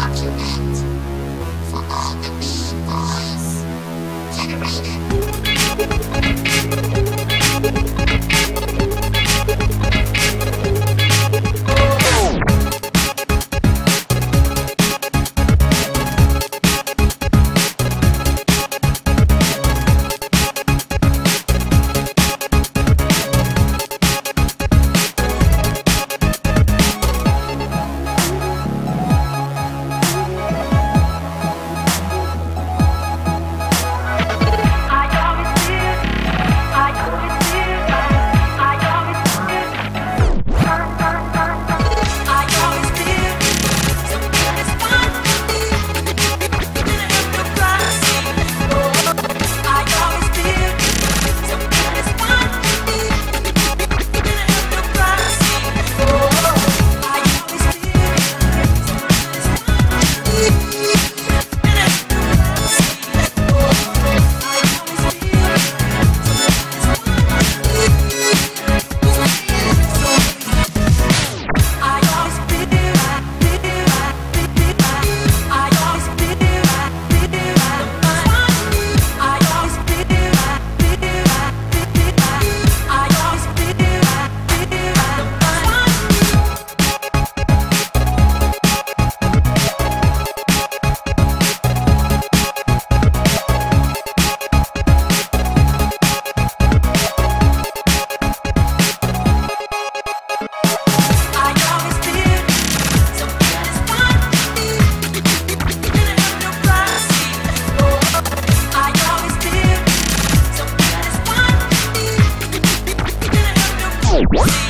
document for all the big boys. Generate Hey, what?